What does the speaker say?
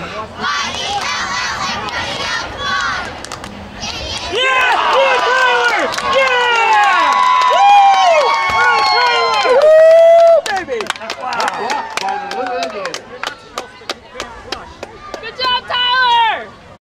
Nossa,